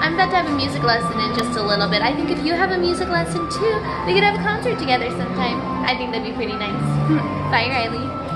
I'm about to have a music lesson in just a little bit. I think if you have a music lesson too, we could have a concert together sometime. I think that'd be pretty nice. Bye, Rylee.